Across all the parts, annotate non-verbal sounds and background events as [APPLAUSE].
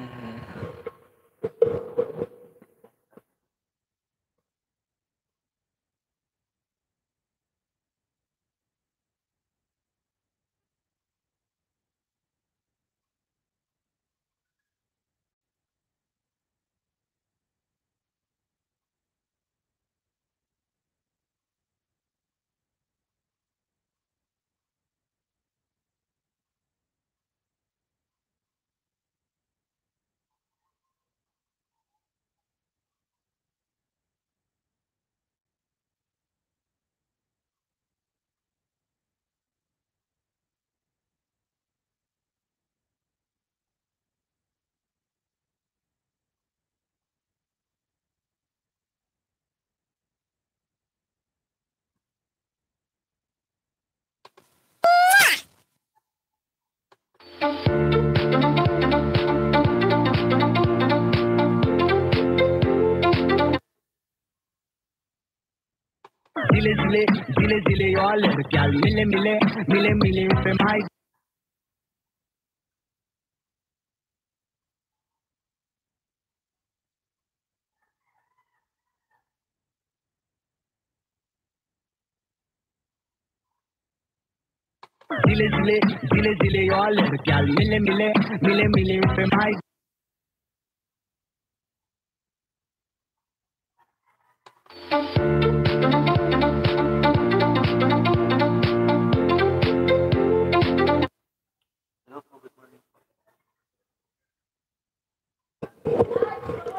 Mm-hmm. Zile zile, zile zile eu alerg Chiar mile mile, mile mile pe mai Zile zile, zile zile eu alerg Chiar mile mile, mile mile pe mai Hello po, good morning po.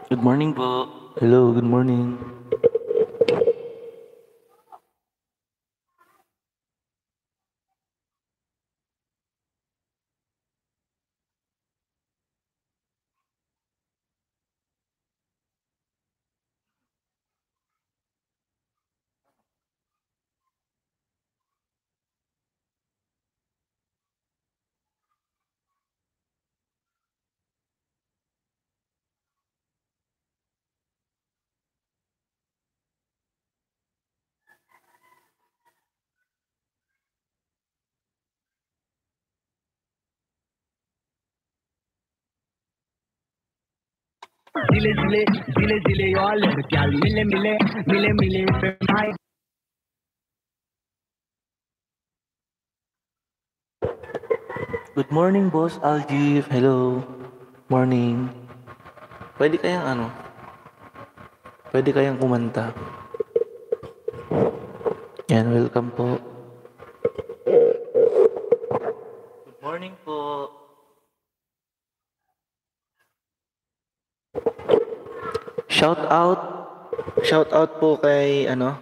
Good morning po. Hello, good morning. Zile, zile zile eu alerg Chiar mile mile, mile mile pe mai Good morning, boss Aljif. Hello. Morning. Pwede kayang ano? Pwede kayang kumanta. Yan, welcome po. Good morning po. Shout out. Shout out po kay ano?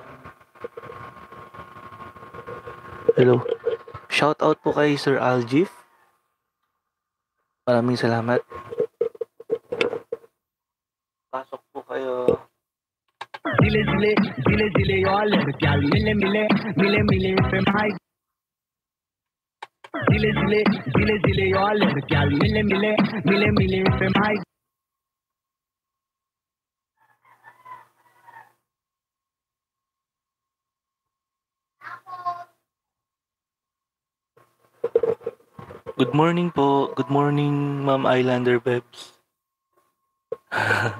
Hello. Shout out po kay Sir Aljif. Maraming salamat. Pasok po kayo. Zile, zile zile eu alerg Chiar mile mile, mile mile pe mai zile, zile zile eu alerg Chiar mile mile, mile mile pe mai Good morning po. Good morning, Ma'am Islander Bebs. [LAUGHS]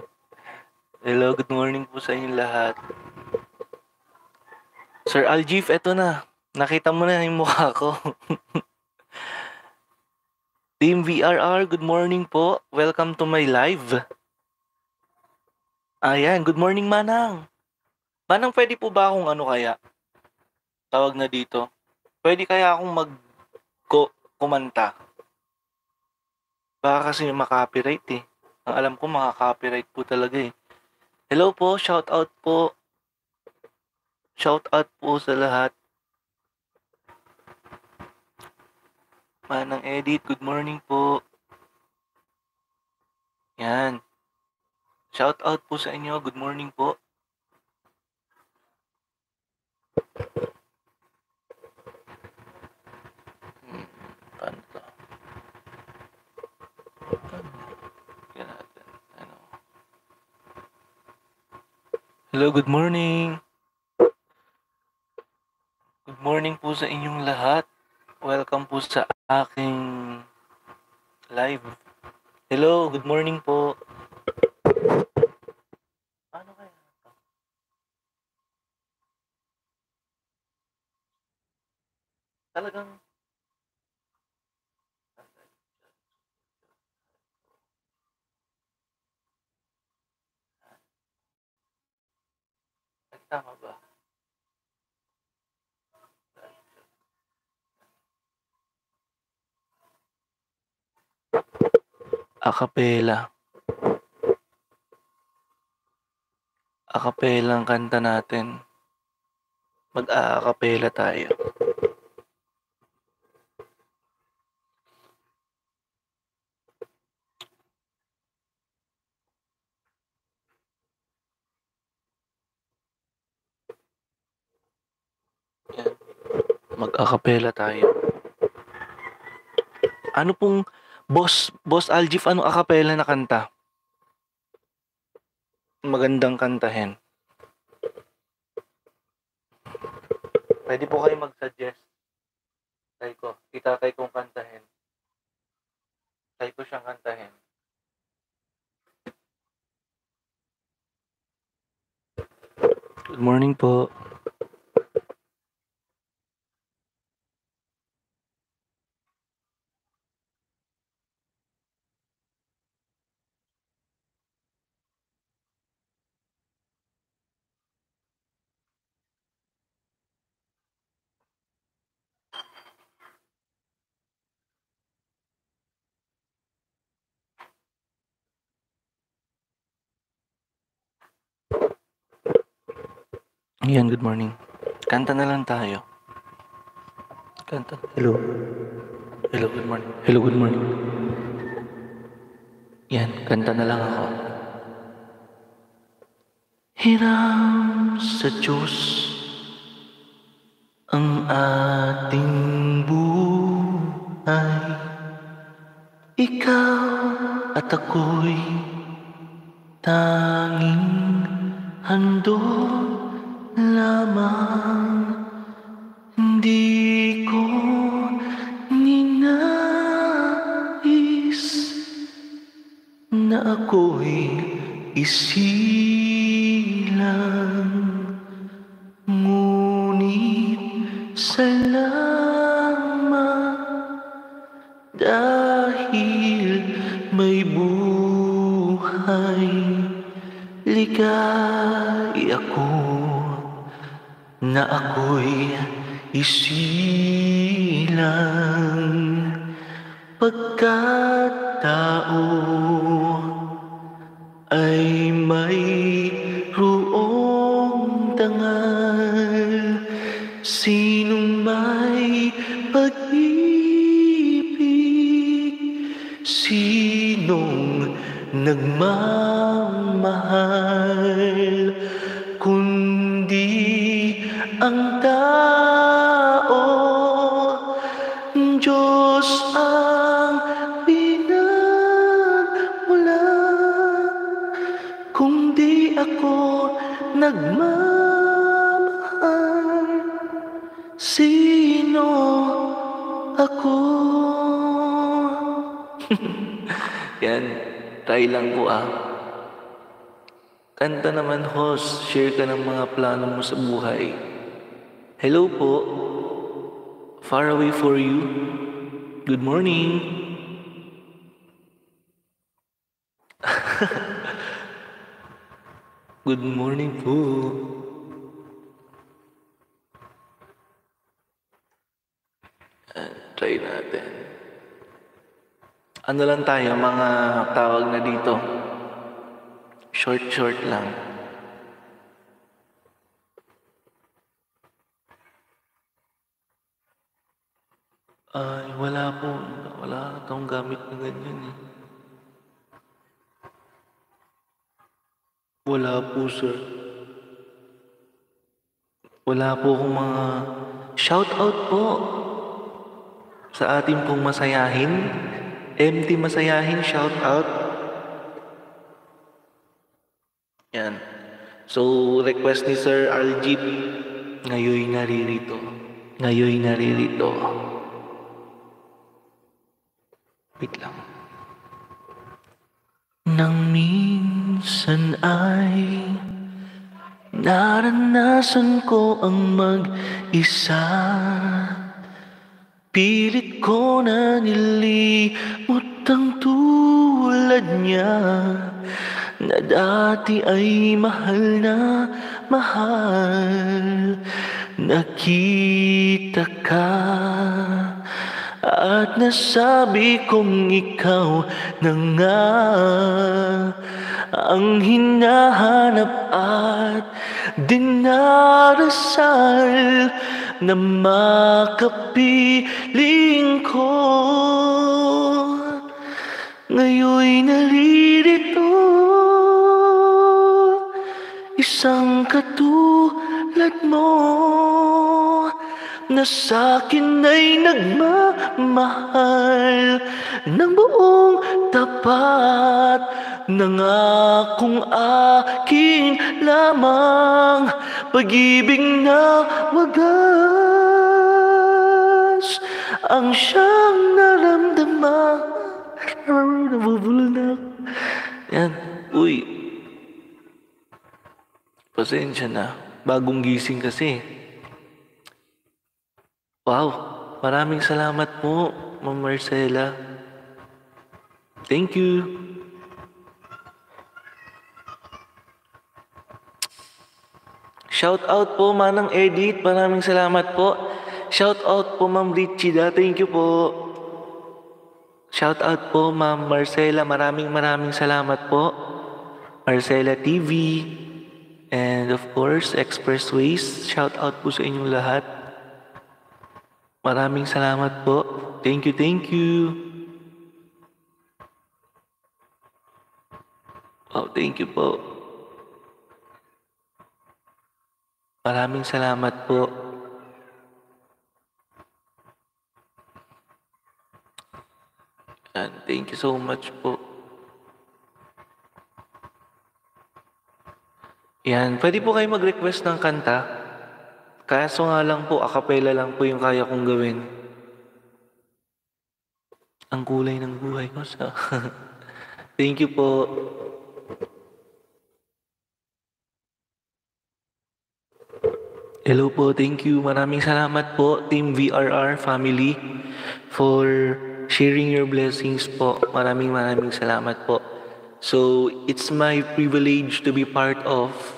Hello, good morning po sa inyong lahat. Sir Aljif, eto na. Nakita mo na yung mukha ko. [LAUGHS] Team VRR, good morning po. Welcome to my live. Ayan, good morning Manang. Manang, pwede po ba akong ano kaya? Tawag na dito. Pwede kaya akong mag ko kumanta? Baka kasi maka-copyright eh. Ang alam ko maka-copyright po talaga eh. Hello po, shout out po. Shout out po sa lahat. Manang Edit, good morning po. Yan. Shout out po sa inyo, good morning po. Hmm, paano to? Tingnan natin. Ano? Hello, good morning. Good morning po sa inyong lahat. Welcome po sa aking live. Hello, good morning po. Ano kaya? Talagang Tama ba? Acapella. Acapella ang kanta natin. Mag-a-acapella tayo. Mag-acapella tayo. Ano pong Boss, Boss Aljif, anong acapella na kanta? Magandang kantahin. Pwede po kayo mag-suggest. Try ko. Itatay kong kantahin. Try ko siyang kantahin. Good morning po. Ayan, good morning. Kanta na lang tayo. Kanta. Hello. Hello, good morning. Hello, good morning. Yan, kanta na lang ako. Hiram sa Diyos ang ating buhay. Ikaw at ako'y tanging handog lamang. Hindi ko ninais na ako'y isilang E se naman, host. Share ka ng mga plano mo sa buhay. Hello po. Far away for you. Good morning. [LAUGHS] Good morning po. Ah, try natin. Ano lang tayo, mga tawag na dito. Short, short lang. Ay, wala po. Wala akong gamit na ganyan eh. Wala po, sir. Wala po akong mga shout out po sa ating pong masayahin. MT masayahin, shout out. Yan. So, request ni Sir Aljib, ngayon naririto. Ngayon naririto. Wait lang. nang minsan ay Naranasan ko ang mag-isa Pilit ko na nilimot ang tulad niya Na dati ay mahal na mahal. Nakita ka. At nasabi kong ikaw na nga. Ang hinahanap at dinarasal Na makapiling ko. Ngayon'y naririto Isang katulad mo na sa'kin ay nagmamahal ng buong tapat Nangakong akin lamang pag-ibig na wagas. Ang siyang naramdaman. Nabubulol na Yan, uy Pasensya na, bagong gising kasi Wow, maraming salamat po, Ma'am Marcela. Thank you. Shout out po Manang Edith, maraming salamat po. Shout out po Ma'am Richida, thank you po. Shout out po Ma'am Marcela, maraming maraming salamat po. Marcela TV. And of course, Expressways, shout out po sa inyong lahat. Maraming salamat po. Thank you, thank you. Oh, thank you po. Maraming salamat po. And thank you so much po. Yan, pwede po kayo mag-request ng kanta. Kaso nga lang po, akapela lang po yung kaya kong gawin. Ang kulay ng buhay ko sa... [LAUGHS] Thank you po. Hello po, thank you. Maraming salamat po, Team VRR family, for sharing your blessings po. Maraming maraming salamat po. So, it's my privilege to be part of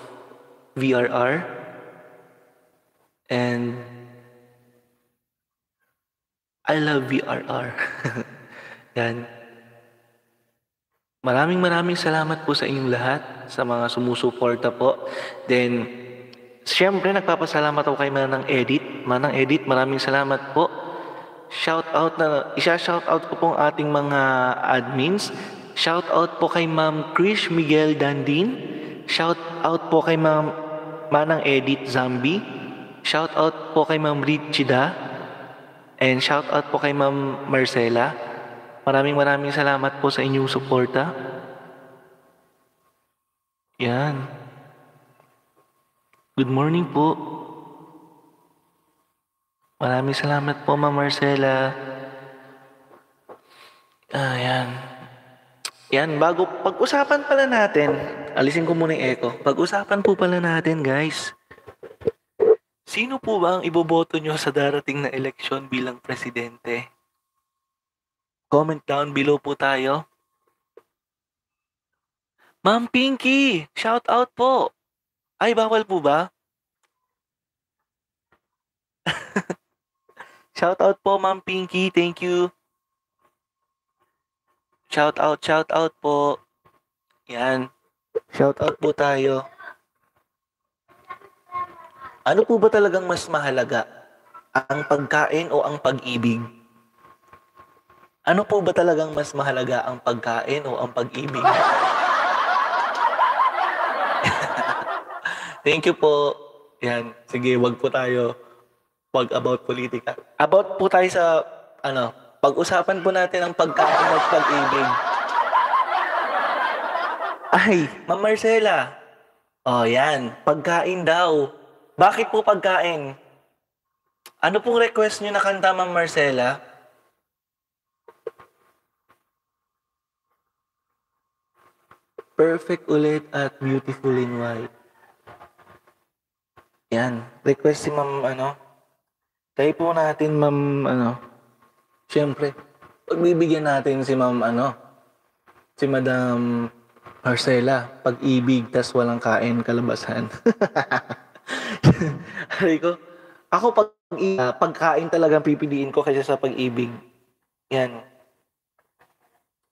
VRR. And I love VRR. [LAUGHS] Yan. Maraming maraming salamat po sa inyong lahat, sa mga sumusuporta po. Then, siyempre nagpapasalamat ako kay Manang Edit. Manang Edit, maraming salamat po. Shout out na, isa-shout out ko pong ating mga admins. Shout out po kay Ma'am Krish Miguel Dandin. Shout out po kay Ma'am Manang Edit Zambi. Shout out po kay Ma'am Richida. And shout out po kay Ma'am Marcela. Maraming maraming salamat po sa inyong suporta. Yan. Good morning po. Maraming salamat po, Ma'am Marcela. Ah, yan. Yan, bago pag-usapan pala natin, alisin ko muna yung echo. Pag-usapan po pala natin, guys. Sino po ba ang iboboto nyo sa darating na eleksyon bilang presidente? Comment down below po tayo. Ma'am Pinky, shout out po. Ay, bawal po ba? [LAUGHS] shout out po, Ma'am Pinky. Thank you. Shout out, shout out po. Yan. Shout out po tayo. Ano po ba talagang mas mahalaga? Ang pagkain o ang pag-ibig? Ano po ba talagang mas mahalaga ang pagkain o ang pag-ibig? [LAUGHS] Thank you po. Yan. Sige, wag po tayo wag about politika. About po tayo sa, ano, pag-usapan po natin ang pagkain at pag-ibig. Ay, Ma'am Marcela. Oh, yan. Pagkain daw. Bakit po pagkain? Ano pong request nyo na kanta, Ma'am Marcela? Perfect ulit at beautiful in white. Yan. Request si ma'am, ano. Tayo po natin, ma'am, ano. Siyempre, pagbibigyan natin si ma'am, ano. Si Madam Marcela, pag-ibig, tas walang kain, kalabasan. [LAUGHS] Sabi ko, ako pag uh, pagkain talagang pipiliin ko kaysa sa pag-ibig. Yan.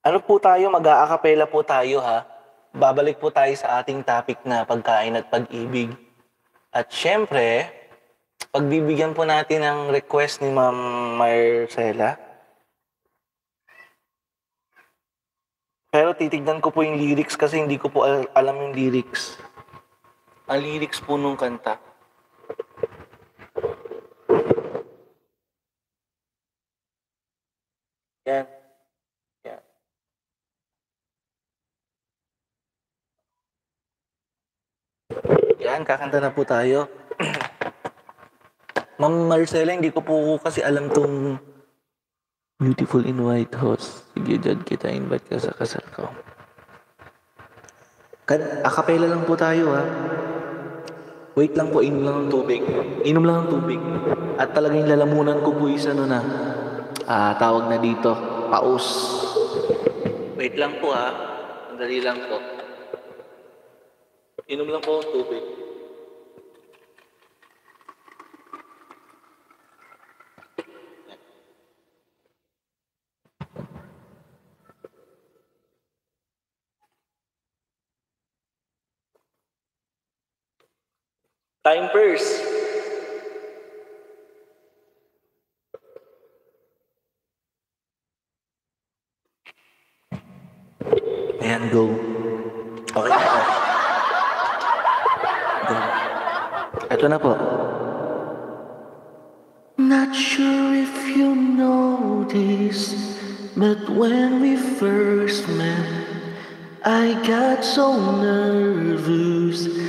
Ano po tayo, mag-aakapela po tayo ha. Babalik po tayo sa ating topic na pagkain at pag-ibig. At syempre, pagbibigyan po natin ng request ni Ma'am Marcela. Pero titignan ko po yung lyrics kasi hindi ko po al- alam yung lyrics. Ang lyrics po nung kanta. Yan. Yan. Yan, kakanta na po tayo. [CLEARS THROAT] Ma'am Marcela, hindi ko po kasi alam tong Beautiful in White House. Sige, dyan kita invite ka sa kasal ko. Kan akapela lang po tayo ha. Wait lang po, inom lang ng tubig. Inom lang ng tubig. At talagang lalamunan ko po isa ano na. Ah, tawag na dito. Paus. Wait lang po ha. Sandali lang po. Inom lang po ng tubig. Time first. Ayan, go. Okay na po. Go. Ito na po. Not sure if you know this, but when we first met, I got so nervous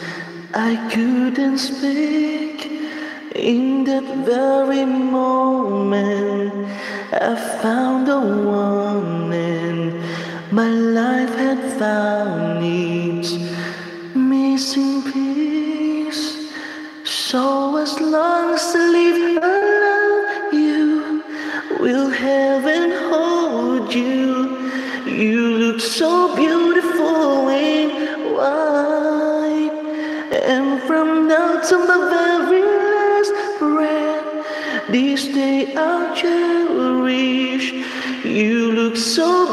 I couldn't speak. In that very moment, I found the one, and my life had found its missing piece. So as long as I live, I'll cherish. You look so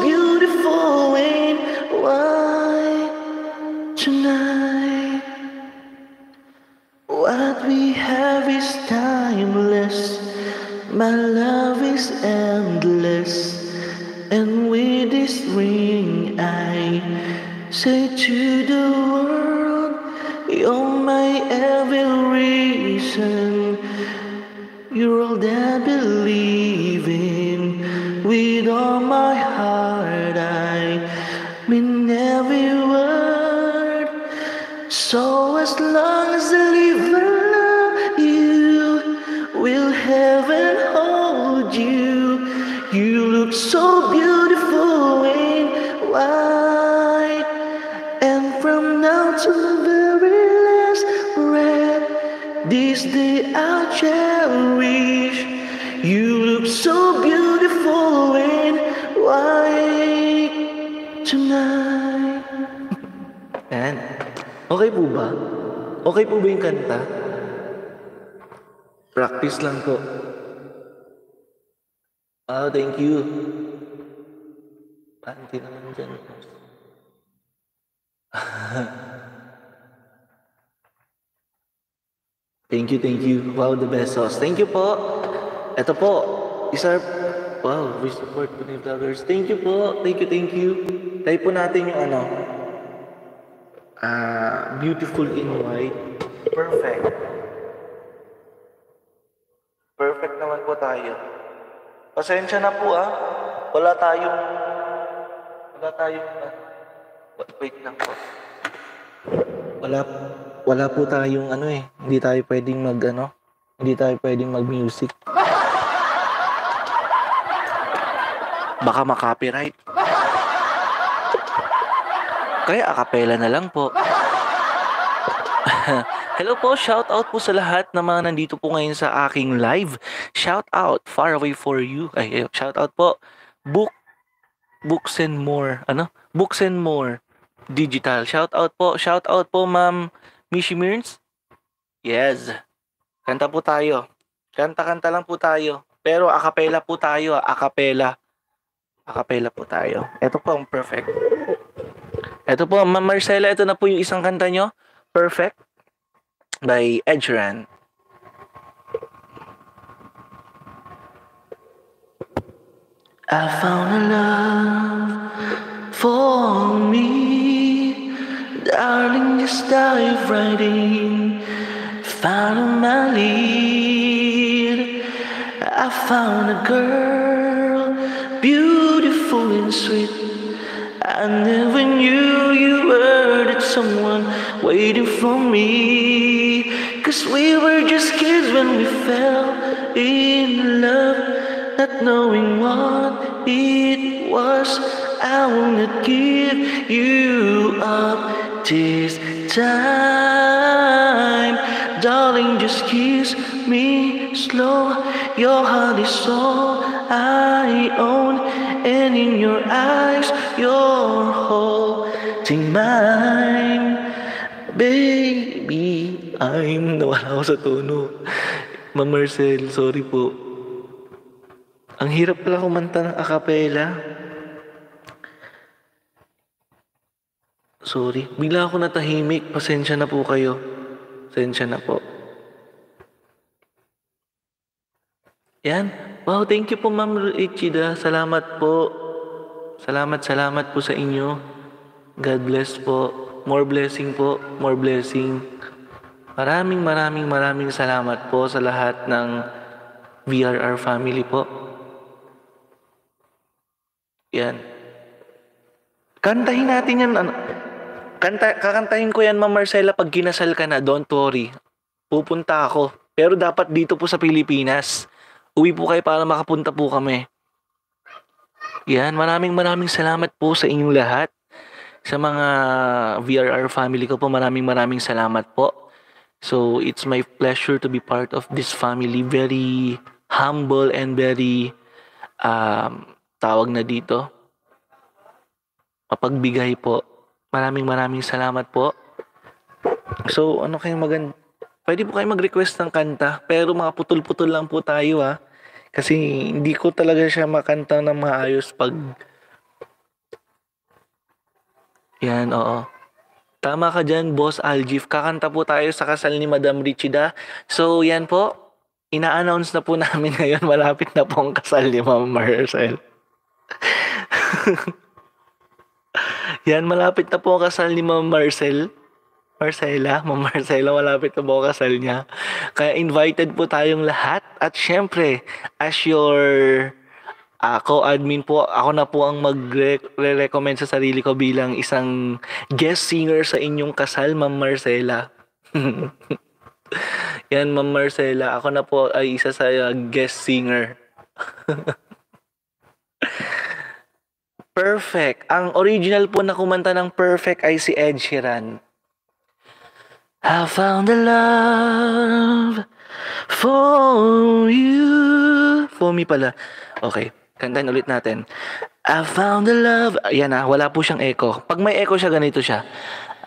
heaven hold you? You look so beautiful in white. And from now to the very last breath, this day I'll cherish. You look so beautiful in white tonight. [LAUGHS] Yan. Okay po ba? Okay po ba yung kanta? Practice lang po. Oh, thank you. Panty naman dyan. [LAUGHS] thank you, thank you. Wow, the best sauce. Thank you po. Ito po. Isa, wow, we support Pinoy vloggers. Thank you po. Thank you, thank you. Tayo po natin yung ano, ah, beautiful in white. Perfect. Perfect naman po tayo. Pasensya na po ah. Wala tayong... Wala tayong... wa- wait lang po. Wala, wala po tayong ano eh. Hindi tayo pwedeng mag ano. Hindi tayo pwedeng mag music. Baka makopyright. Kaya akapela na lang po. [LAUGHS] Hello po, shout out po sa lahat ng mga nandito po ngayon sa aking live. Shout out, far away for you. Ay, ay, shout out po. Book, books and more. Ano? Books and more. Digital. Shout out po. Shout out po, ma'am Mishi Mearns. Yes. Kanta po tayo. Kanta-kanta lang po tayo. Pero akapela po tayo. Akapela. Akapela po tayo. Ito po ang perfect. Ito po, Ma'am Marcela, ito na po yung isang kanta nyo. Perfect. By Ed Sheeran. I found a love for me. Darling, just dive right in. Follow my lead. I found a girl, beautiful and sweet. I never knew you were that someone waiting for me. Cause we were just kids when we fell in love, not knowing what it was. I wanna give you up this time. Darling, just kiss me slow. Your heart is all I own, and in your eyes, you're holding mine. Baby, I'm nawala ako sa tono. Ma'am Marcel, sorry po. Ang hirap pala kumanta ng akapela. Sorry. Bigla ako natahimik. Pasensya na po kayo. Pasensya na po. Yan. Wow, thank you po Ma'am Ichida. Salamat po. Salamat, salamat po sa inyo. God bless po. More blessing po. More blessing. Maraming maraming maraming salamat po sa lahat ng VRR family po. Yan. Kantahin natin yan. Ano, kanta, kakantahin ko yan, Ma'am Marcela, pag kinasal ka na. Don't worry. Pupunta ako. Pero dapat dito po sa Pilipinas. Uwi po kayo para makapunta po kami. Yan, maraming maraming salamat po sa inyong lahat. Sa mga VRR family ko po, maraming maraming salamat po. So, it's my pleasure to be part of this family. Very humble and very, um, tawag na dito, mapagbigay po. Maraming maraming salamat po. So, ano kayong magand... Pwede po kayo mag-request ng kanta, pero mga putol-putol lang po tayo ha. Kasi hindi ko talaga siya makanta ng maayos pag... Yan, oo. Tama ka dyan, Boss Aljif. Kakanta po tayo sa kasal ni Madam Richida. So, yan po. Ina-announce na po [LAUGHS] namin ngayon. Malapit na po ang kasal ni Ma'am Marcel. [LAUGHS] yan, malapit na po ang kasal ni Ma'am Marcel. Marcela, Ma'am Marcela, malapit na po ang kasal niya. Kaya invited po tayong lahat. At syempre, as your uh, co-admin po, ako na po ang magre-recommend sa sarili ko bilang isang guest singer sa inyong kasal, Ma'am Marcela. [LAUGHS] Yan, Ma'am Marcela, ako na po ay isa sa uh, guest singer. [LAUGHS] Perfect. Ang original po na kumanta ng Perfect ay si Ed Sheeran. I found a love for you. For me pala. Okay, kantahin ulit natin. I found a love. Ayan ah, wala po siyang echo. Pag may echo siya, ganito siya.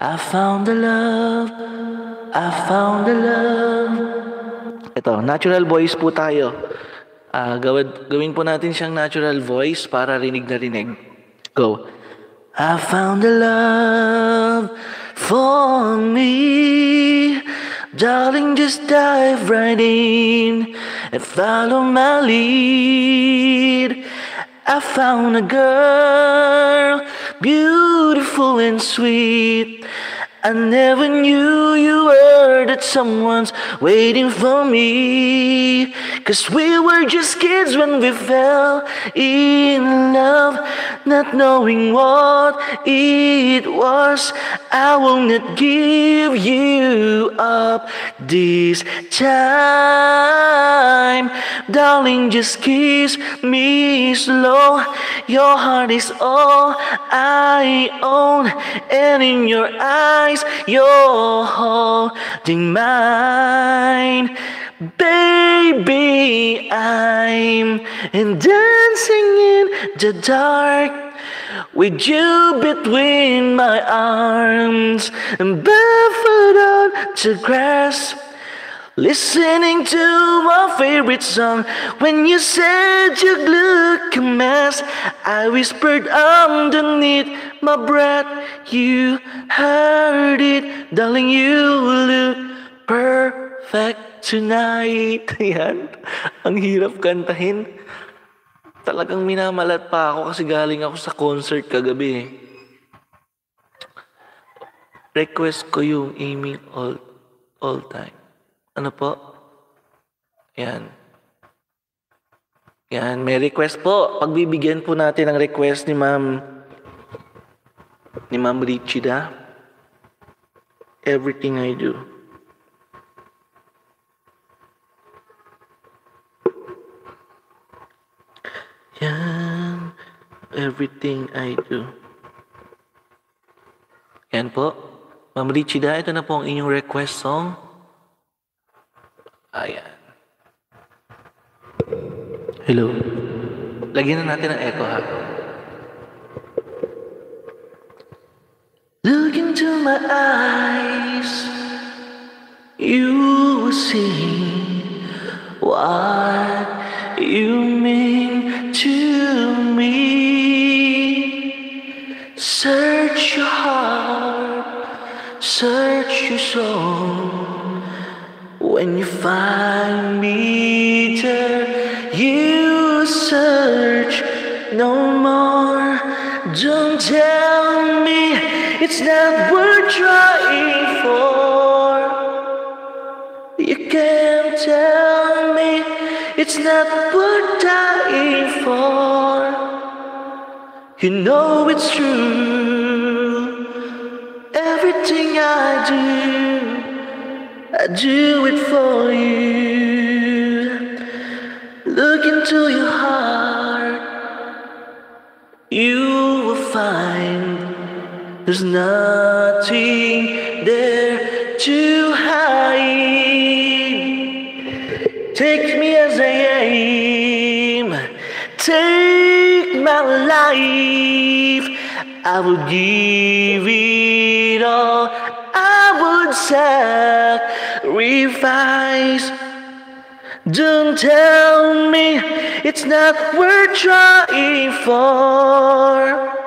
I found a love. I found a love. Ito, natural voice po tayo. Ah, gawin, gawin po natin siyang natural voice para rinig na rinig. Go. I found a love for me. Darling, just dive right in and follow my lead. I found a girl, beautiful and sweet. I never knew you were that someone's waiting for me. Cause we were just kids when we fell in love, not knowing what it was. I will not give you up this time. Darling, just kiss me slow. Your heart is all I own, and in your eyes, you're holding mine. Baby, I'm in dancing in the dark with you between my arms and barefoot on the grass. Listening to our favorite song when you said you look a mess. I whispered underneath my breath, you heard it, darling. You look perfect tonight. [LAUGHS] Yan, ang hirap kantahin. Talagang minamalat pa ako kasi galing ako sa concert kagabi. Request ko yung aiming all, all time. Ano po? Yan. Yan, may request po. Pagbibigyan po natin ang request ni Ma'am ni Ma'am Richida. Everything I do. Yan. Everything I do. Yan po. Ma'am Richida, ito na po ang inyong request song. Ayan. Hello. Lagyan na natin ang echo ha. Look into my eyes. You see You know it's true. Everything I do. I do it for you. Look into your heart, you will find there's nothing there to life. I would give it all. I would sacrifice. Don't tell me it's not worth trying for.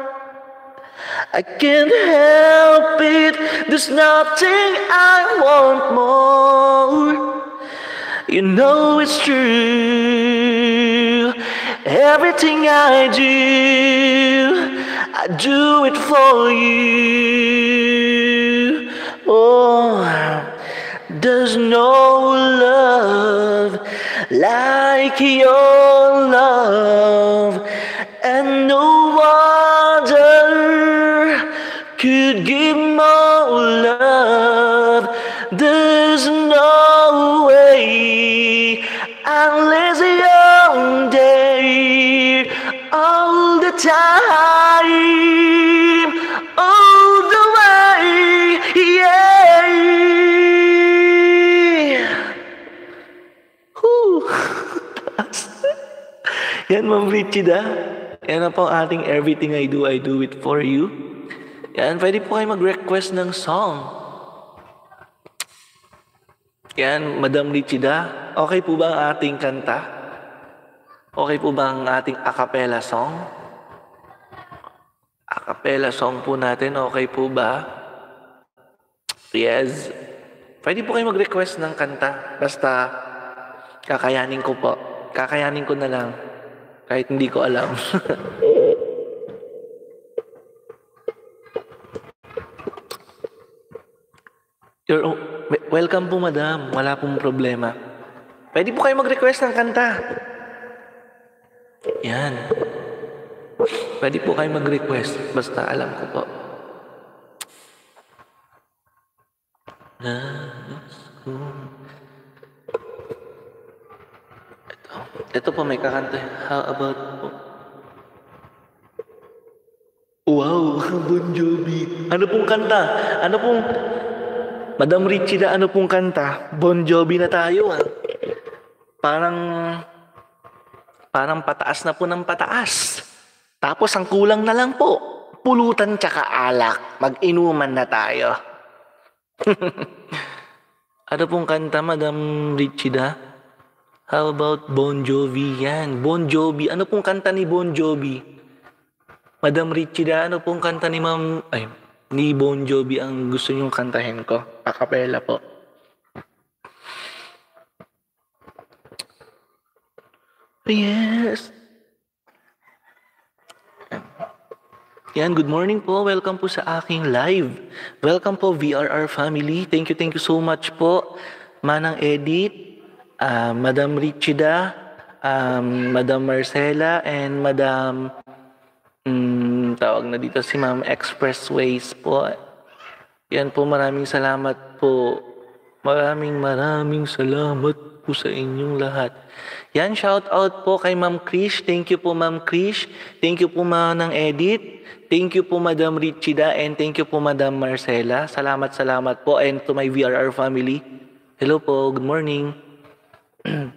I can't help it, there's nothing I want more. You know it's true. Everything I do, I do it for you. Oh, there's no love like your love, Yan, Ma'am Richida. Yan po ating Everything I Do, I Do It For You. Yan, pwede po kayo mag-request ng song. Yan, Madam Richida. Okay po ba ang ating kanta? Okay po ba ang ating acapella song? Acapella song po natin, okay po ba? Yes. Pwede po kayo mag-request ng kanta. Basta kakayanin ko po. Kakayanin ko na lang. Kahit hindi ko alam. [LAUGHS] Your, own- We- Welcome po, madam. Wala pong problema. Pwede po kayo mag-request ng kanta. Yan. Pwede po kayo mag-request. Basta alam ko po. Nais ko. Ito. Po may kakanta. How about po? Wow, Bon Jovi. Ano pong kanta? Ano pong... Madam Richie na ano pong kanta? Bon Jovi na tayo ah. Parang... Parang pataas na po ng pataas. Tapos ang kulang na lang po. Pulutan tsaka alak. Mag-inuman na tayo. [LAUGHS] ano pong kanta, Madam Richida? How about Bon Jovi? Yan, Bon Jovi. Ano pong kanta ni Bon Jovi? Madam Richida, ano pong kanta ni Ma'am... Ay, ni Bon Jovi ang gusto niyong kantahin ko? Acapella po. Yes. Yan, good morning po. Welcome po sa aking live. Welcome po VRR family. Thank you, thank you so much po. Manang Edith, ah, Madam Richida, um, Madam Marcela, and Madam, mm, tawag na dito si Ma'am Expressways po. Yan po, maraming salamat po. Maraming maraming salamat po sa inyong lahat. Yan, shout out po kay Ma'am Krish. Thank you po Ma'am Krish. Thank you po Manang Edith. Thank you po Madam Richida and thank you po Madam Marcela. Salamat, salamat po and to my VRR family. Hello po, good morning. [CLEARS THROAT]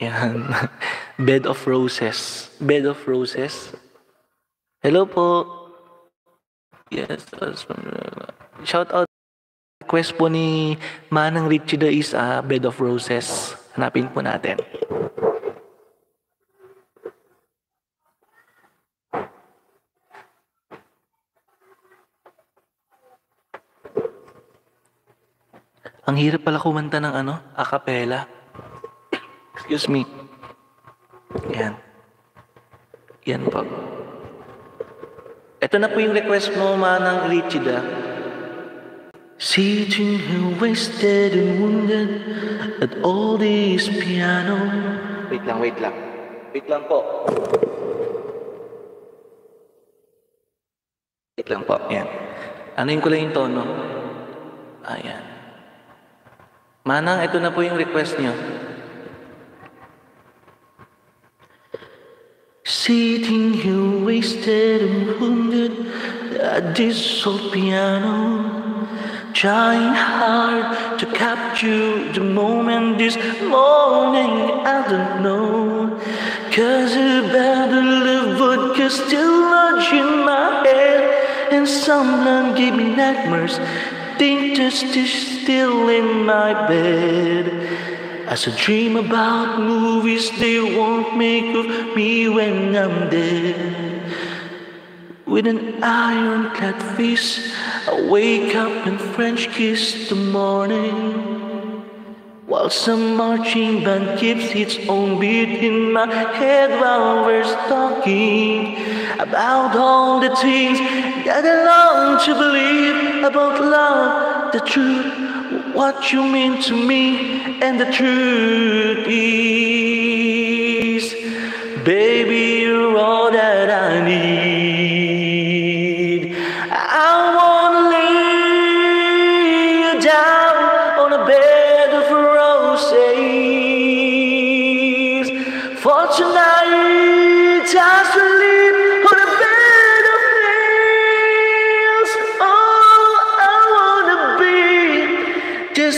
Yan. [LAUGHS] Bed of Roses. Bed of Roses. Hello po. Yes. from- Shout out. Request po ni Manang Richida is ah, Bed of Roses. Hanapin po natin. Ang hirap pala kumanta ng ano, a cappella. Excuse me. Yan. Yan po. Ito na po yung request mo, Manang Richida. Sitting here wasted and wounded at all this piano. Wait lang, wait lang. Wait lang po. Wait lang po. Yan. Ano ko lang yung tono? Ayan. Manang, ito na po yung request nyo. Sitting here wasted and wounded at this old piano, trying hard to capture the moment this morning. I don't know, cause a battle of vodka still lodged in my head, and someone gave me nightmares. To stay still in my bed. As I dream about movies they won't make of me when I'm dead. With an ironclad fist, I wake up and French kiss the morning. While some marching band keeps its own beat in my head while we're talking about all the things that I long to believe about love, the truth, what you mean to me, and the truth is, baby,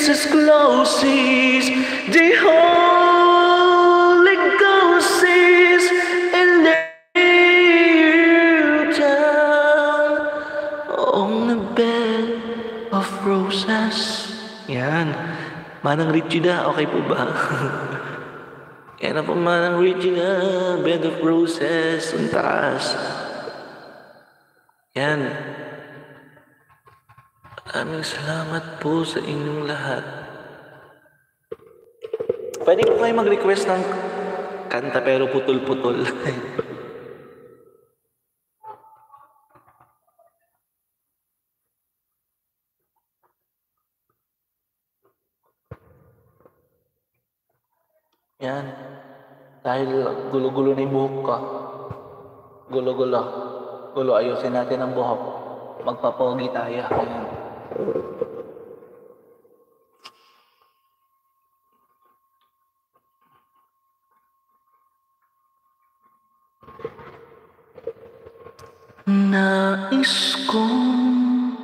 just as close as the Holy Ghost is lay you down on a bed of roses. Yan. Manang Richida, okay po ba? [LAUGHS] Yan na po Manang Richida, bed of roses, ang taas. Yan. Maraming salamat po sa inyong lahat. Pwede ko kayo mag-request ng kanta pero putol-putol. [LAUGHS] Yan. Dahil gulo-gulo na yung buhok ko. Gulo-gulo. Gulo, ayusin natin ang buhok. Magpapogi tayo. Ayan. Nais kong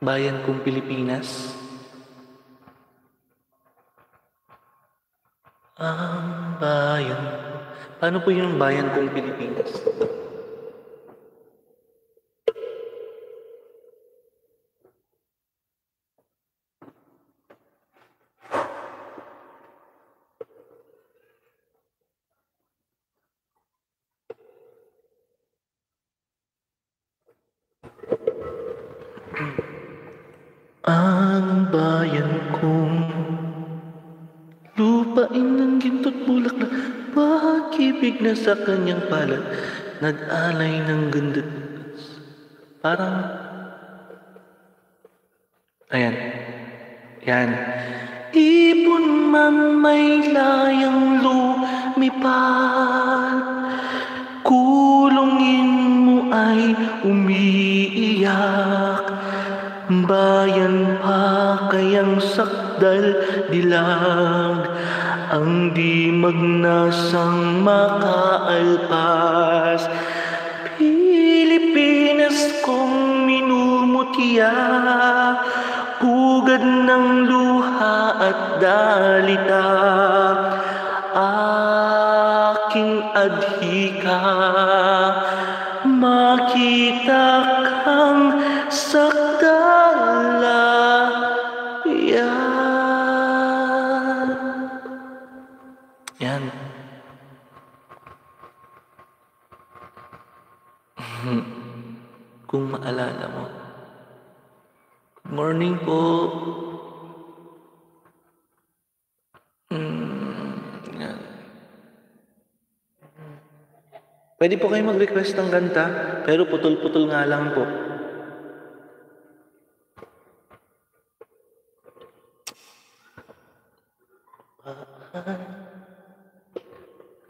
Bayan kong Pilipinas Ang bayan Paano po yung bayan kong Pilipinas? Ang bayan kong Pag-ibig na sa kanyang palad Nag-alay ng ganda Parang Ayan Yan. Ibon man may layang lumipad Kulungin mo ay umiiyak. Bayan pa kayang sakdal dilag Ang di magnasang makaalpas Pilipinas kong minumutya Pugad ng luha at dalita Aking adhika Makita kang sakdala Maalala mo Good morning po Mm, yan. Pwede po kayo mag-request ng kanta, pero putol-putol nga lang po.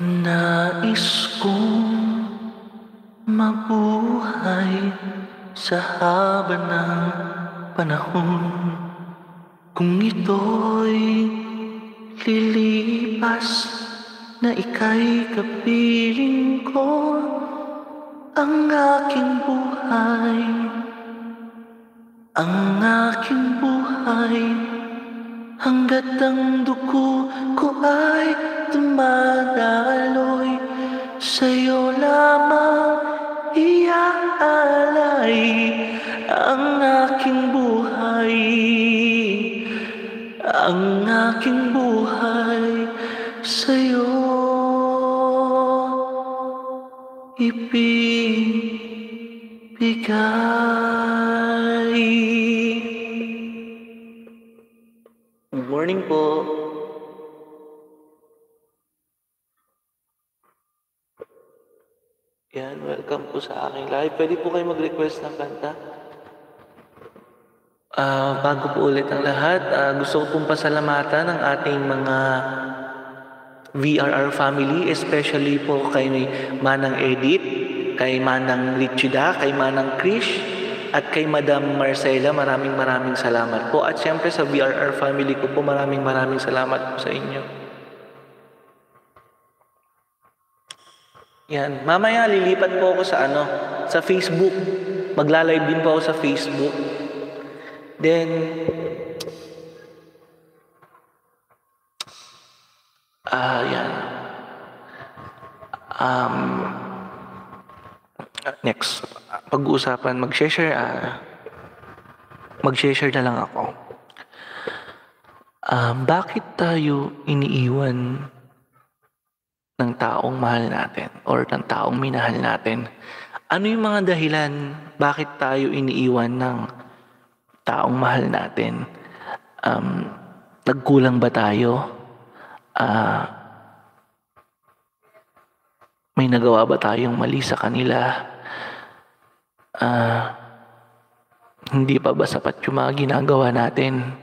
Nais kong mabuhay sa haba ng panahon. Kung ito'y lilipas na ika'y kapiling ko Ang aking buhay Ang aking buhay Hanggat ang dugo ko ay ibibigay Good morning po. Yan, welcome po sa aking live. Pwede po kayo mag-request ng kanta? Ah, bago po ulit ang lahat, ah, gusto ko pong pasalamatan ang ating mga VRR family, especially po kay Manang Edith, kay Manang Richida, kay Manang Krish, at kay Madam Marcela, maraming maraming salamat po. At syempre sa VRR family ko po, maraming maraming salamat po sa inyo. Yan. Mamaya lilipat po ako sa ano, sa Facebook. Magla-live din po ako sa Facebook. Then, ah, yan. Um, next, pag-uusapan, mag-share, ah, mag-share na lang ako. Um, bakit tayo iniiwan ng taong mahal natin or ng taong minahal natin? Ano yung mga dahilan bakit tayo iniiwan ng taong mahal natin? Um, nagkulang ba tayo? Ah, may nagawa ba tayong mali sa kanila? Ah, hindi pa ba sapat yung mga ginagawa natin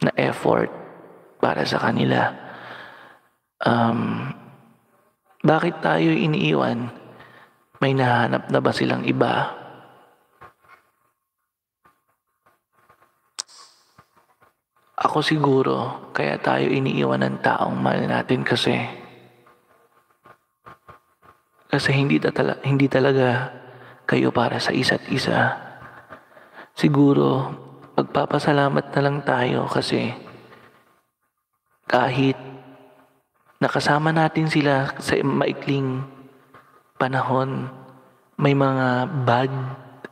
na effort para sa kanila? Um, bakit tayo iniiwan? May nahanap na ba silang iba? Ako siguro, kaya tayo iniiwan ng taong mahal natin kasi kasi hindi, tatala, hindi talaga kayo para sa isa't isa. Siguro, magpapasalamat na lang tayo kasi kahit nakasama natin sila sa maikling panahon, may mga bad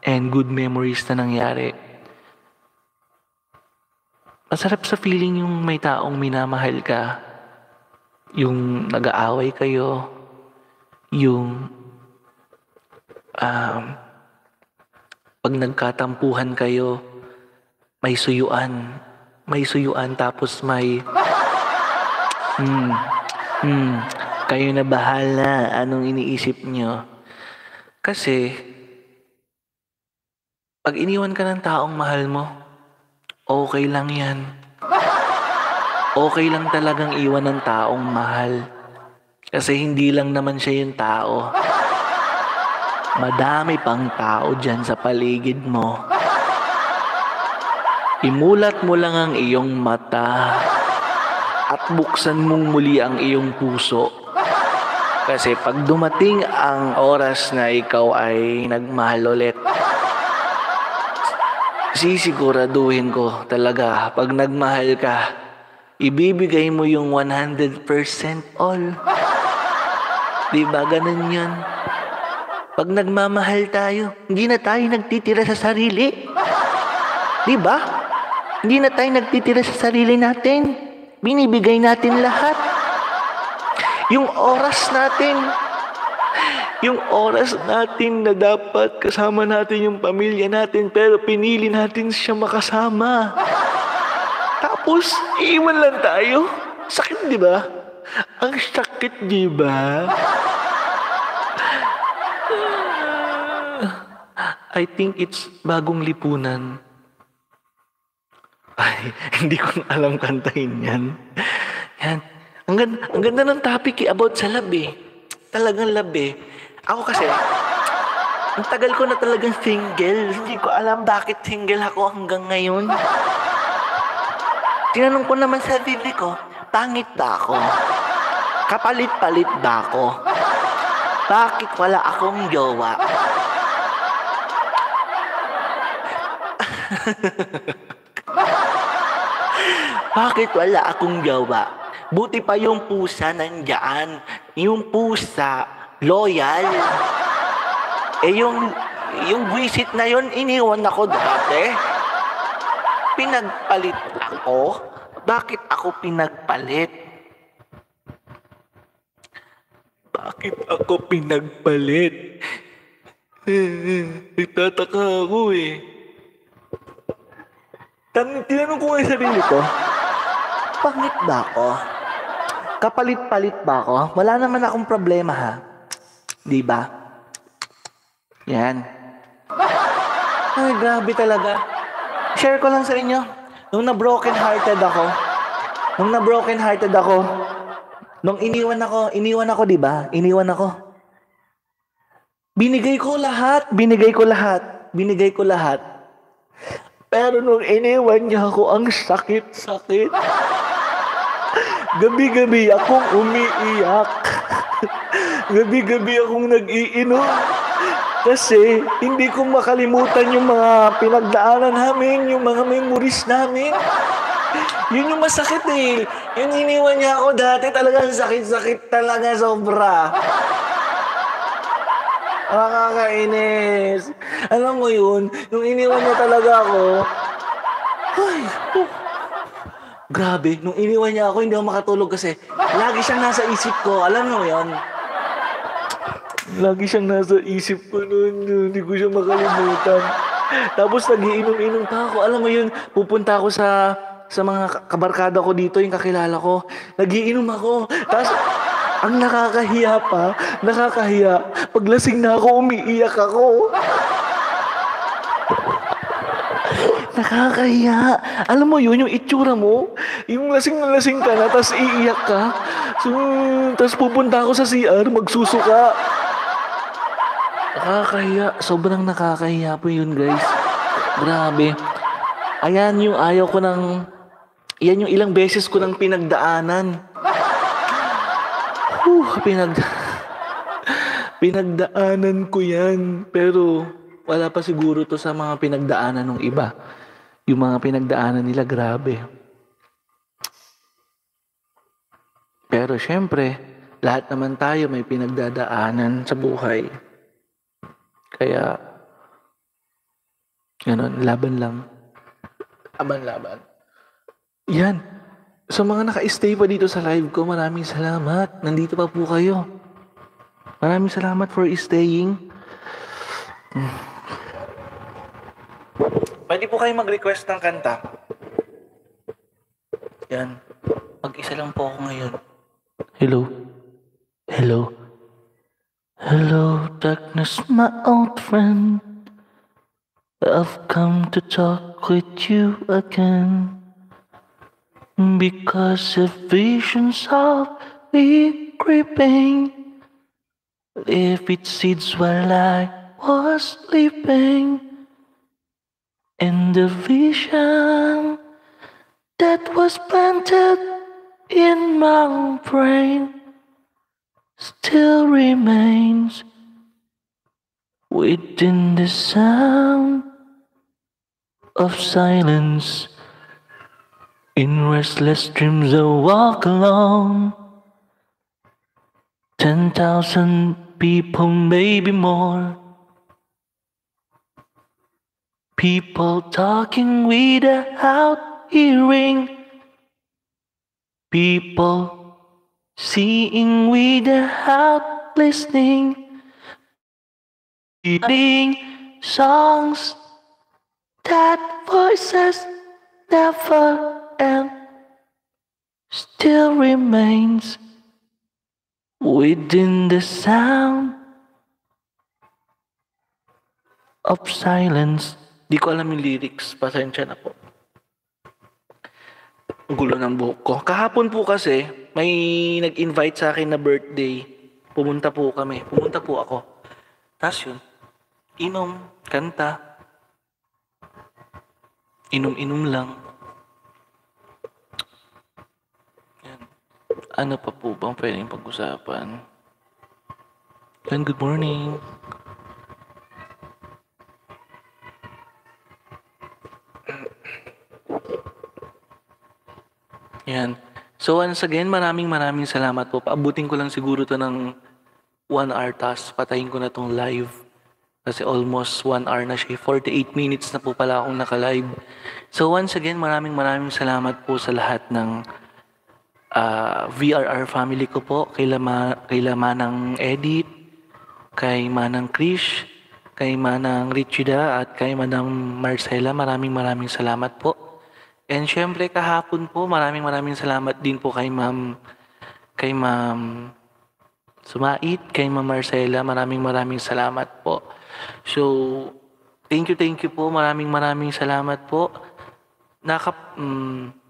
and good memories na nangyari. Masarap sa feeling yung may taong minamahal ka, yung nag-aaway kayo, yung um, pag nagkatampuhan kayo, may suyuan. May suyuan tapos may hmm, hmm, kayo na bahala anong iniisip nyo. Kasi pag iniwan ka ng taong mahal mo, okay lang yan. Okay lang talagang iwan ng taong mahal. Kasi hindi lang naman siya yung tao. Madami pang tao dyan sa paligid mo. Imulat mo lang ang iyong mata at buksan mong muli ang iyong puso. Kasi pag dumating ang oras na ikaw ay nagmahal ulit, sisiguraduhin ko talaga pag nagmahal ka, ibibigay mo yung 100% all. Di ba ganun yan? Pag nagmamahal tayo, hindi na tayo nagtitira sa sarili. Di ba? Hindi na tayo nagtitira sa sarili natin. Binibigay natin lahat. Yung oras natin. Yung oras natin na dapat kasama natin yung pamilya natin pero pinili natin siya makasama. Tapos, iiwan lang tayo. Sakit, di ba? Ang sakit, di ba? I think it's bagong lipunan. Ay, [LAUGHS] hindi ko alam kantahin yan. Yan. Ang ganda, ang ganda ng topic eh, about sa love eh. Talagang love eh. Ako kasi, ang tagal ko na talagang single. Hindi ko alam bakit single ako hanggang ngayon. Tinanong ko naman sa sarili ko, pangit ba ako? Kapalit-palit ba ako? Bakit wala akong jowa? [LAUGHS] Bakit wala akong jowa? Buti pa yung pusa nandyan. Yung pusa, loyal. Eh yung, yung visit na yon iniwan ako dati. Pinagpalit ako? Bakit ako pinagpalit? Bakit ako pinagpalit? [LAUGHS] Nagtataka ako eh. Tan tinanong ko nga yung sarili ko, pangit ba ako? Kapalit-palit ba ako? Wala naman akong problema ha. Di ba? Yan. Ay, grabe talaga. Share ko lang sa inyo. Nung na-broken hearted ako, nung na-broken hearted ako, nung iniwan ako, iniwan ako, di ba? Iniwan ako. Binigay ko lahat, binigay ko lahat, binigay ko lahat. Pero nung iniwan niya ako, ang sakit-sakit. Gabi-gabi akong umiiyak. Gabi-gabi akong nag-iinom. Kasi hindi ko makalimutan yung mga pinagdaanan namin, yung mga memories namin. Yun yung masakit eh. Yung iniwan niya ako dati talagang sakit-sakit talaga sobra. Nakakainis. Alam mo yun, nung iniwan niya talaga ako, ay, oh, grabe, nung iniwan niya ako, hindi ako makatulog kasi lagi siyang nasa isip ko. Alam mo yun? Lagi siyang nasa isip ko noon. Hindi ko siya makalimutan. Tapos nagiinom-inom pa ako. Alam mo yun, pupunta ako sa sa mga kabarkada ko dito, yung kakilala ko. Nagiinom ako. Tapos, ang nakakahiya pa, nakakahiya, paglasing na ako, umiiyak ako. Nakakahiya. Alam mo yun, yung itsura mo, yung lasing na lasing ka na, tapos iiyak ka. So, tapos pupunta ako sa CR, magsusuka. Nakakahiya. Sobrang nakakahiya po yun, guys. Grabe. Ayan yung ayaw ko ng... Yan yung ilang beses ko nang pinagdaanan. Whew, pinag... pinagdaanan ko yan. Pero wala pa siguro to sa mga pinagdaanan ng iba. Yung mga pinagdaanan nila, grabe. Pero syempre, lahat naman tayo may pinagdadaanan sa buhay. Kaya, ganun, laban lang. Laban-laban. Yan. Sa mga naka-stay pa dito sa live ko, maraming salamat. Nandito pa po kayo. Maraming salamat for staying. Pwede po kayo mag-request ng kanta. Yan. Mag-isa lang po ako ngayon. Hello? Hello? Hello, darkness, my old friend. I've come to talk with you again. Because the visions of me creeping Leave its seeds while I was sleeping And the vision that was planted in my brain Still remains within the sound of silence. In restless dreams, I walk alone. Ten thousand people, maybe more. People talking without hearing. People seeing without listening. Sing songs that voices never still remains within the sound of silence. Di ko alam yung lyrics. Pasensya na po. Gulo ng buhok ko. Kahapon po kasi, may nag-invite sa akin na birthday. Pumunta po kami. Pumunta po ako. Tapos yun, inom, kanta. Inom-inom lang. Ano pa po bang pwedeng pag-usapan? Yan, good morning. Yan. So once again, maraming maraming salamat po. Paabutin ko lang siguro to ng one hour tas patayin ko na tong live. Kasi almost one hour na siya. 48 minutes na po pala akong naka-live. So once again, maraming maraming salamat po sa lahat ng ah, VRR family ko po. Kay, Lama, kay Lamanang Edit, kay Manang Krish, kay Manang Richida, at kay Manang Marcela. Maraming maraming salamat po. And syempre kahapon po, maraming maraming salamat din po kay Ma'am kay Ma'am Sumait, kay Ma'am Marcela. Maraming maraming salamat po. So, thank you, thank you po. Maraming maraming salamat po. Naka, mm,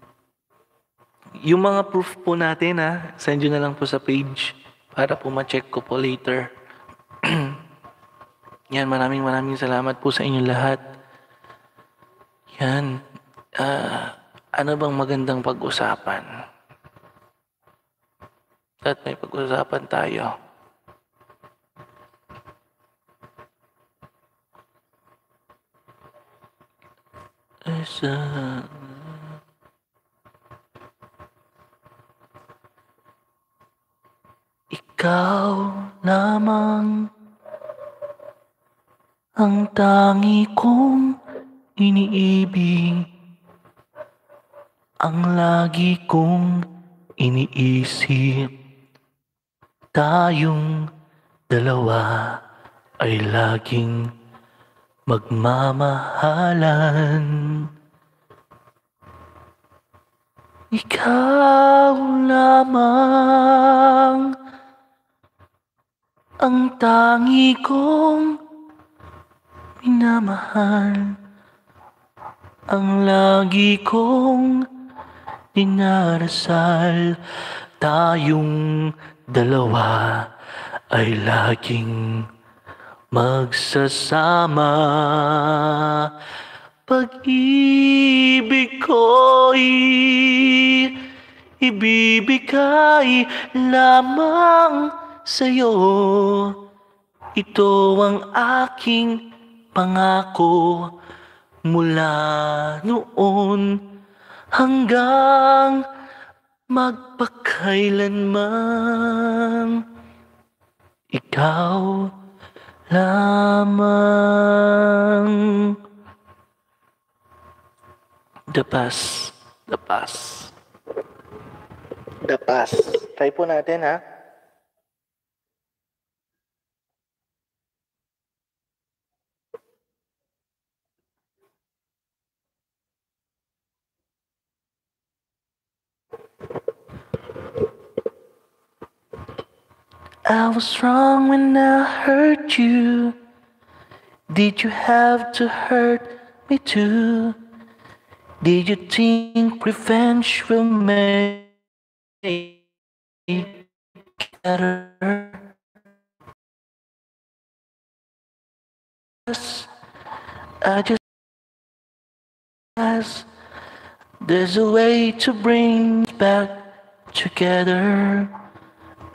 yung mga proof po natin ha, send nyo na lang po sa page para po ma-check ko po later. [CLEARS THROAT] Yan, maraming maraming salamat po sa inyo lahat. Yan. Ah, ano bang magandang pag-usapan? At may pag-usapan tayo. Isa... Ikaw lamang ang tangi kong iniibig. Ang lagi kong iniisip. Tayong dalawa ay laging magmamahalan. Ikaw lamang ang tangi kong minamahal ang lagi kong dinarasal tayong dalawa ay laging magsasama. Pag-ibig ko'y ibibigay lamang sa'yo. Ito ang aking pangako mula noon hanggang magpakailanman. Ikaw lamang. The pass. The pass. The pass. Try po natin ha. I was wrong when I hurt you. Did you have to hurt me too? Did you think revenge will make it better? I just there's a way to bring back together.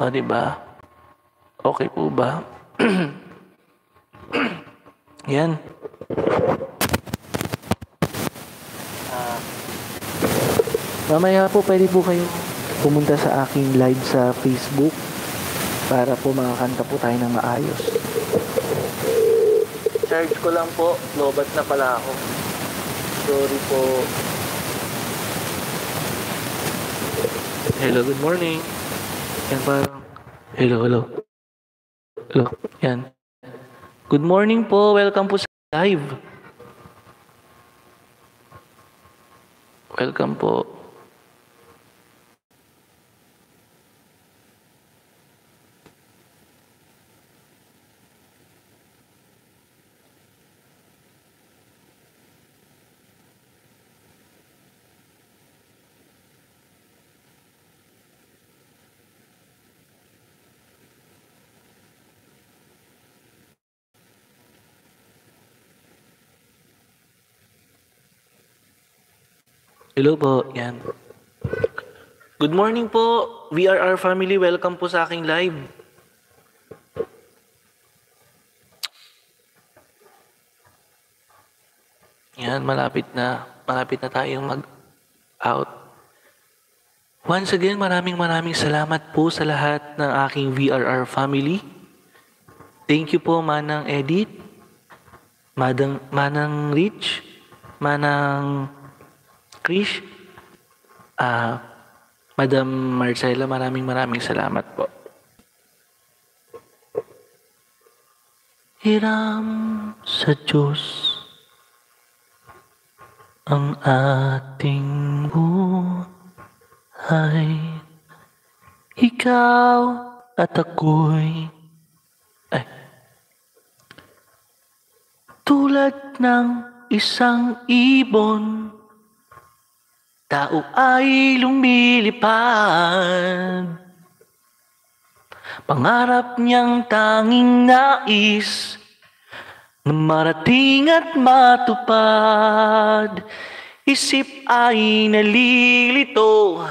O, di ba? Okay po ba? [CLEARS THROAT] Yan. Ah, mamaya po pwede po kayo pumunta sa aking live sa Facebook para po makakanta po tayo ng maayos. Charge ko lang po. Lobat na pala ako. Sorry po. Hello, good morning. Yan parang, hello, hello. Hello, yan. Good morning po, welcome po sa live. Welcome po. Hello po, yan. Good morning po, VRR family. Welcome po sa aking live. Yan, malapit na. Malapit na tayong mag-out. Once again, maraming maraming salamat po sa lahat ng aking VRR family. Thank you po, Manang Edit, Madang, Manang Rich, Manang Krish, ah, Madam Marcela, maraming maraming salamat po. Hiram sa Diyos ang ating buhay. Ikaw at ako'y ay, tulad ng isang ibon Tao ay lumilipad. Pangarap niyang tanging nais Na marating at matupad. Isip ay nalilito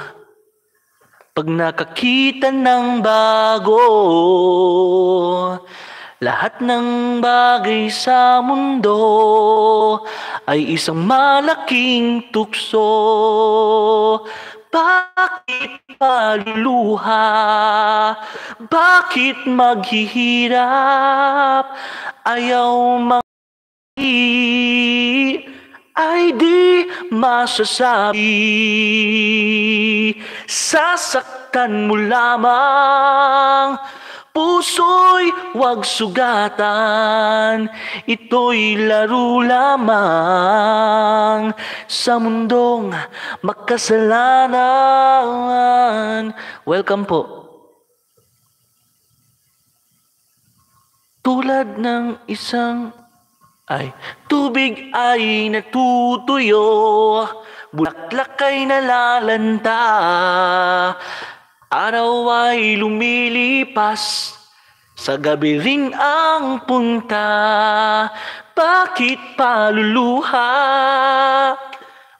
Pag nakakita ng bago Lahat ng bagay sa mundo ay isang malaking tukso. Bakit paluluha? Bakit maghihirap? Ayaw mang ay di masasabi Sasaktan mo lamang Puso'y wag sugatan. Ito'y laro lamang Sa mundong makasalanan Welcome po. Tulad ng isang ay tubig ay natutuyo. Bulaklak ay nalalanta Araw ay lumilipas Sa gabi rin ang punta Bakit paluluha?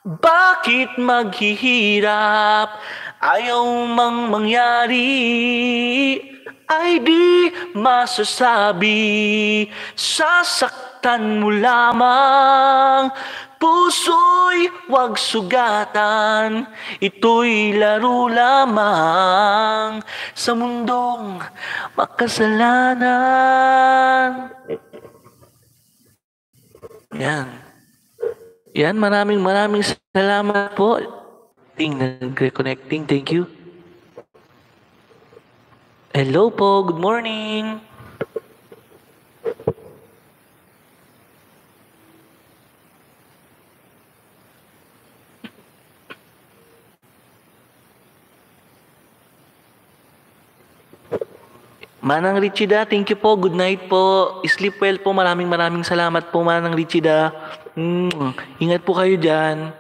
Bakit maghihirap? Ayaw mang mangyari ay di masasabi Sasaktan mo lamang Puso'y wag sugatan Ito'y laro lamang Sa mundong makasalanan. Yan. Yan, maraming maraming salamat po. Ting nag-reconnecting, thank you. Hello po, good morning. Manang Richida, thank you po. Good night po. Sleep well po. Maraming maraming salamat po, Manang Richida. Mm, ingat po kayo dyan.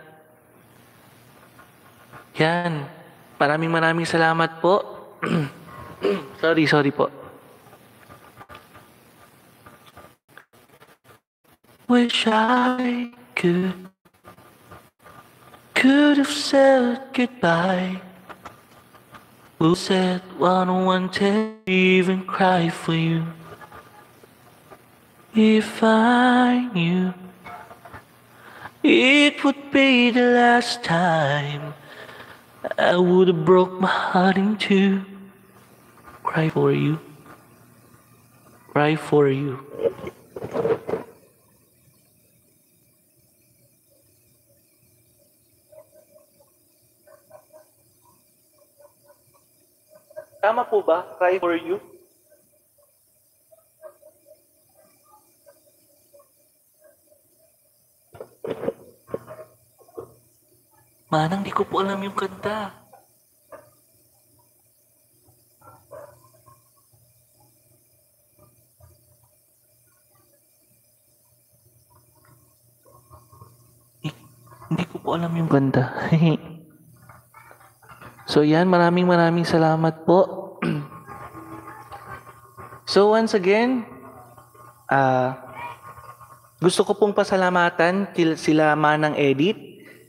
Yan. Maraming maraming salamat po. [CLEARS THROAT] sorry, sorry po. Wish I could could have said goodbye. Who said one on one to even cry for you? If I knew it would be the last time, I would have broke my heart in two. Cry for you. Cry for you. Tama po ba? Cry for you? Manang, di ko po alam yung kanta. Hi- Hindi ko po alam yung kanta. [LAUGHS] so yan, maraming maraming salamat po. so once again, ah gusto ko pong pasalamatan sila Manang Edit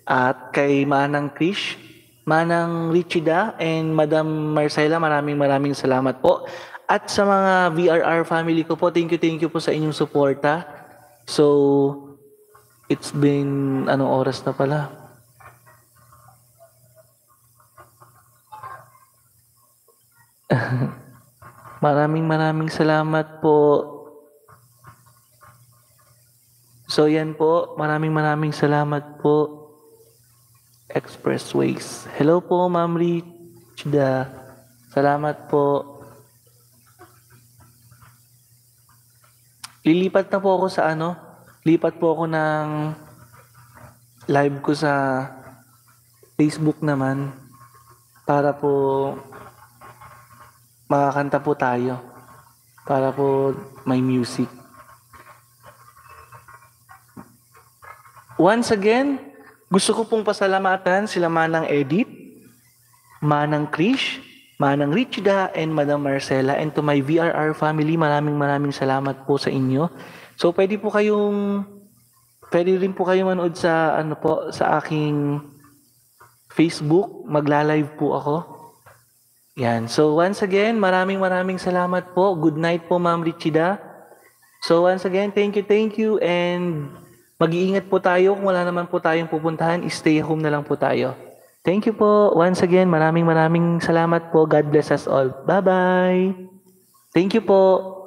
at kay Manang Krish, Manang Richida, and Madam Marcela. Maraming maraming salamat po. At sa mga VRR family ko po, thank you, thank you po sa inyong suporta. So, it's been, anong oras na pala? [LAUGHS] maraming maraming salamat po. So yan po, maraming maraming salamat po. Expressways. Hello po, Ma'am Richda. Salamat po. Lilipat na po ako sa ano? Lipat po ako ng live ko sa Facebook naman para po makakanta po tayo. Para po may music. Once again, gusto ko pong pasalamatan sila Manang Edith, Manang Krish, Manang Richida, and Madam Marcela. And to my VRR family, maraming maraming salamat po sa inyo. So, pwede po kayong, pwede rin po kayo manood sa, ano po, sa aking Facebook. Magla-live po ako. Yan. So, once again, maraming maraming salamat po. Good night po, Ma'am Richida. So, once again, thank you, thank you, and mag-iingat po tayo. Kung wala naman po tayong pupuntahan, stay home na lang po tayo. Thank you po. Once again, maraming maraming salamat po. God bless us all. Bye-bye. Thank you po.